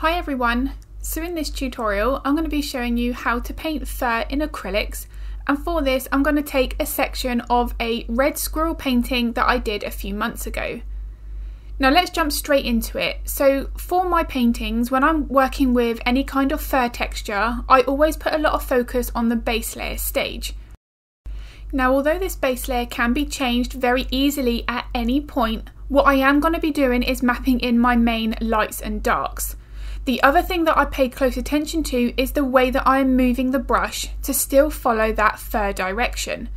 Hi everyone! So in this tutorial I'm going to be showing you how to paint fur in acrylics and for this I'm going to take a section of a red squirrel painting that I did a few months ago. Now let's jump straight into it. So for my paintings when I'm working with any kind of fur texture I always put a lot of focus on the base layer stage. Now although this base layer can be changed very easily at any point what I am going to be doing is mapping in my main lights and darks. The other thing that I pay close attention to is the way that I am moving the brush to still follow that fur direction.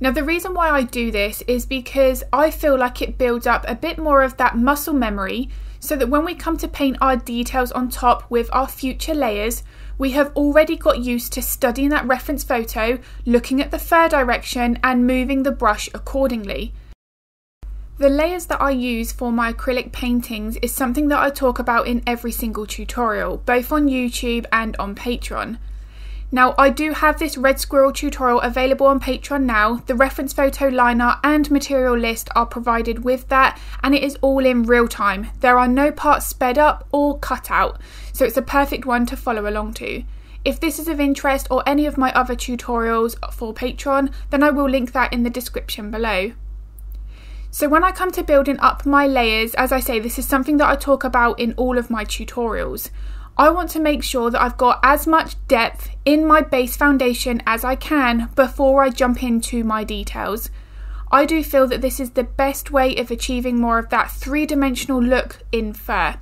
Now the reason why I do this is because I feel like it builds up a bit more of that muscle memory so that when we come to paint our details on top with our future layers, we have already got used to studying that reference photo, looking at the fur direction and moving the brush accordingly. The layers that I use for my acrylic paintings is something that I talk about in every single tutorial, both on YouTube and on Patreon. Now I do have this red squirrel tutorial available on Patreon now, the reference photo liner and material list are provided with that and it is all in real time. There are no parts sped up or cut out, so it's a perfect one to follow along to. If this is of interest or any of my other tutorials for Patreon, then I will link that in the description below. So when I come to building up my layers, as I say, this is something that I talk about in all of my tutorials. I want to make sure that I've got as much depth in my base foundation as I can before I jump into my details. I do feel that this is the best way of achieving more of that three-dimensional look in fur.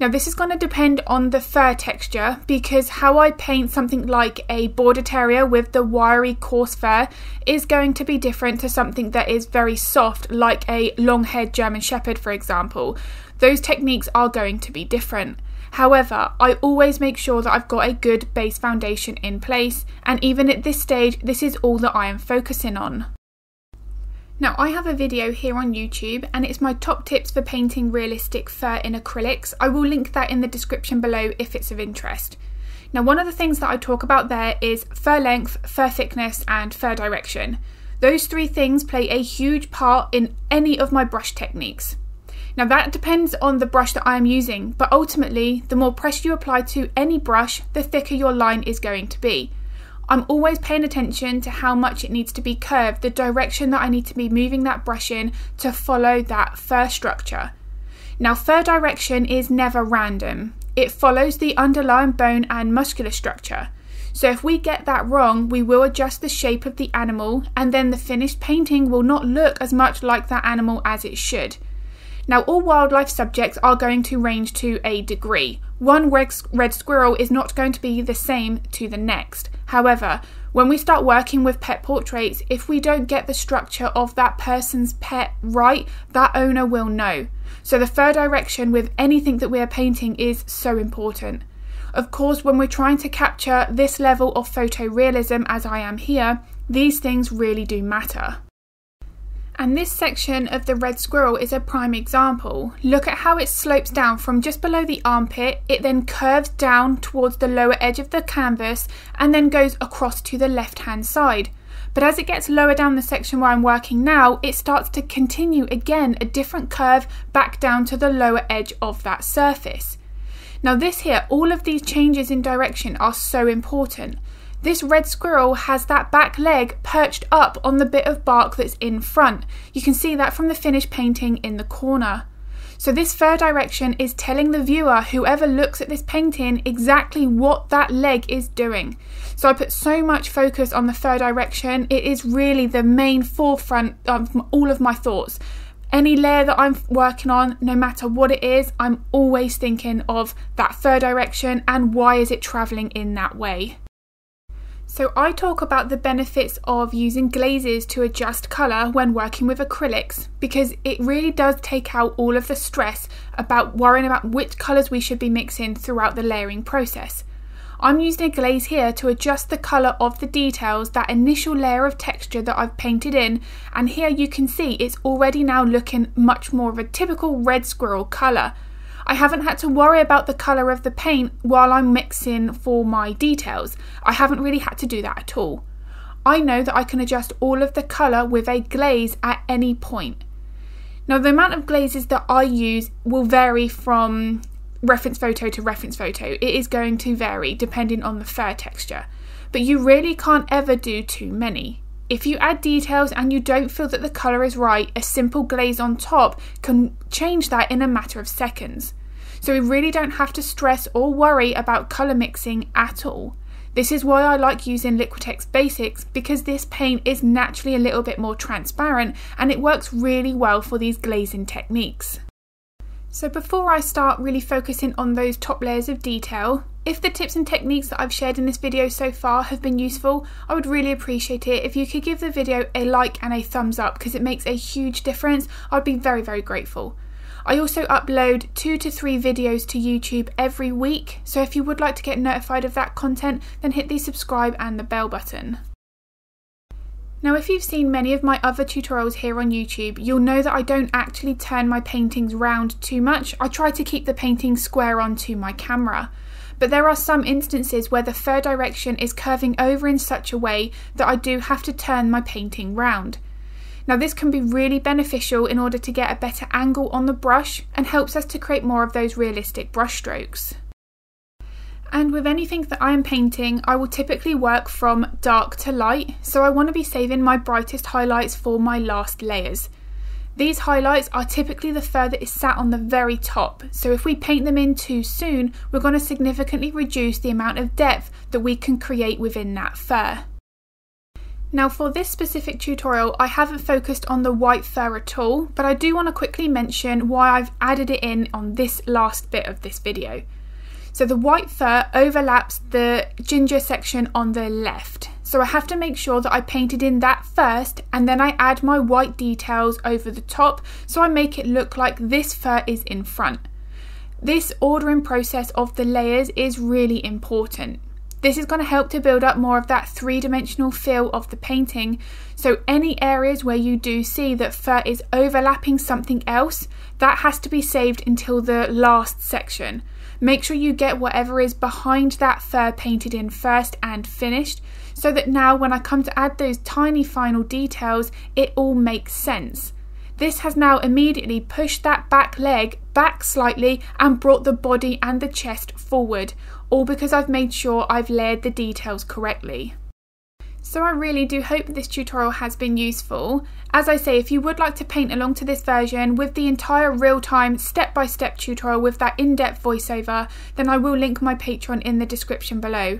Now this is going to depend on the fur texture because how I paint something like a border terrier with the wiry coarse fur is going to be different to something that is very soft like a long-haired German Shepherd for example. Those techniques are going to be different. However, I always make sure that I've got a good base foundation in place and even at this stage this is all that I am focusing on. Now I have a video here on YouTube and it's my top tips for painting realistic fur in acrylics. I will link that in the description below if it's of interest. Now one of the things that I talk about there is fur length, fur thickness and fur direction. Those three things play a huge part in any of my brush techniques. Now that depends on the brush that I am using, but ultimately the more pressure you apply to any brush, the thicker your line is going to be. I'm always paying attention to how much it needs to be curved, the direction that I need to be moving that brush in to follow that fur structure. Now fur direction is never random. It follows the underlying bone and muscular structure. So if we get that wrong, we will adjust the shape of the animal and then the finished painting will not look as much like that animal as it should. Now, all wildlife subjects are going to range to a degree. One red squirrel is not going to be the same to the next. However, when we start working with pet portraits, if we don't get the structure of that person's pet right, that owner will know. So, the fur direction with anything that we are painting is so important. Of course, when we're trying to capture this level of photorealism as I am here, these things really do matter. And this section of the red squirrel is a prime example. Look at how it slopes down from just below the armpit, it then curves down towards the lower edge of the canvas and then goes across to the left hand side. But as it gets lower down the section where I'm working now, it starts to continue again a different curve back down to the lower edge of that surface. Now this here, all of these changes in direction are so important. This red squirrel has that back leg perched up on the bit of bark that's in front. You can see that from the finished painting in the corner. So this fur direction is telling the viewer, whoever looks at this painting, exactly what that leg is doing. So I put so much focus on the fur direction. It is really the main forefront of all of my thoughts. Any layer that I'm working on, no matter what it is, I'm always thinking of that fur direction and why is it traveling in that way. So I talk about the benefits of using glazes to adjust colour when working with acrylics because it really does take out all of the stress about worrying about which colours we should be mixing throughout the layering process. I'm using a glaze here to adjust the colour of the details, that initial layer of texture that I've painted in, and here you can see it's already now looking much more of a typical red squirrel colour. I haven't had to worry about the colour of the paint while I'm mixing for my details. I haven't really had to do that at all. I know that I can adjust all of the colour with a glaze at any point. Now the amount of glazes that I use will vary from reference photo to reference photo. It is going to vary depending on the fur texture, but you really can't ever do too many. If you add details and you don't feel that the colour is right, a simple glaze on top can change that in a matter of seconds. So we really don't have to stress or worry about colour mixing at all. This is why I like using Liquitex Basics because this paint is naturally a little bit more transparent and it works really well for these glazing techniques. So before I start really focusing on those top layers of detail, if the tips and techniques that I've shared in this video so far have been useful, I would really appreciate it if you could give the video a like and a thumbs up because it makes a huge difference. I'd be very, very grateful. I also upload two to three videos to YouTube every week, so if you would like to get notified of that content, then hit the subscribe and the bell button. Now if you've seen many of my other tutorials here on YouTube, you'll know that I don't actually turn my paintings round too much. I try to keep the painting square onto my camera. But there are some instances where the fur direction is curving over in such a way that I do have to turn my painting round. Now this can be really beneficial in order to get a better angle on the brush and helps us to create more of those realistic brush strokes. And with anything that I am painting, I will typically work from dark to light, so I want to be saving my brightest highlights for my last layers. These highlights are typically the fur that is sat on the very top, so if we paint them in too soon, we're going to significantly reduce the amount of depth that we can create within that fur. Now for this specific tutorial, I haven't focused on the white fur at all, but I do want to quickly mention why I've added it in on this last bit of this video. So the white fur overlaps the ginger section on the left. So I have to make sure that I painted in that first and then I add my white details over the top so I make it look like this fur is in front. This ordering process of the layers is really important. This is going to help to build up more of that three-dimensional feel of the painting. So any areas where you do see that fur is overlapping something else, that has to be saved until the last section. Make sure you get whatever is behind that fur painted in first and finished so that now when I come to add those tiny final details, it all makes sense. This has now immediately pushed that back leg back slightly and brought the body and the chest forward, all because I've made sure I've layered the details correctly. So I really do hope this tutorial has been useful. As I say, if you would like to paint along to this version with the entire real-time step-by-step tutorial with that in-depth voiceover, then I will link my Patreon in the description below.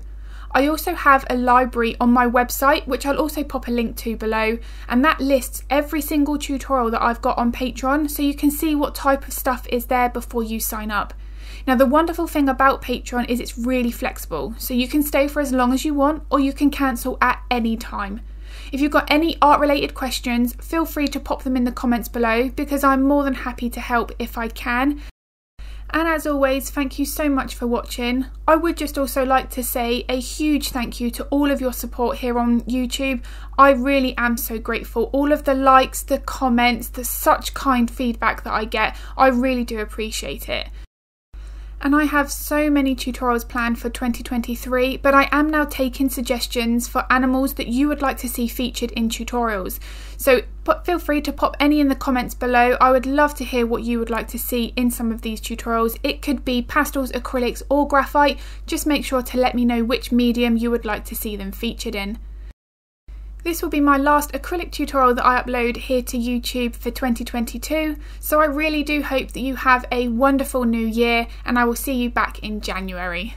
I also have a library on my website, which I'll also pop a link to below, and that lists every single tutorial that I've got on Patreon so you can see what type of stuff is there before you sign up. Now, the wonderful thing about Patreon is it's really flexible, so you can stay for as long as you want or you can cancel at any time. If you've got any art related questions, feel free to pop them in the comments below because I'm more than happy to help if I can. And as always, thank you so much for watching. I would just also like to say a huge thank you to all of your support here on YouTube. I really am so grateful. All of the likes, the comments, the such kind feedback that I get, I really do appreciate it and I have so many tutorials planned for 2023, but I am now taking suggestions for animals that you would like to see featured in tutorials. So feel free to pop any in the comments below. I would love to hear what you would like to see in some of these tutorials. It could be pastels, acrylics or graphite. Just make sure to let me know which medium you would like to see them featured in. This will be my last acrylic tutorial that I upload here to YouTube for 2022, so I really do hope that you have a wonderful new year and I will see you back in January.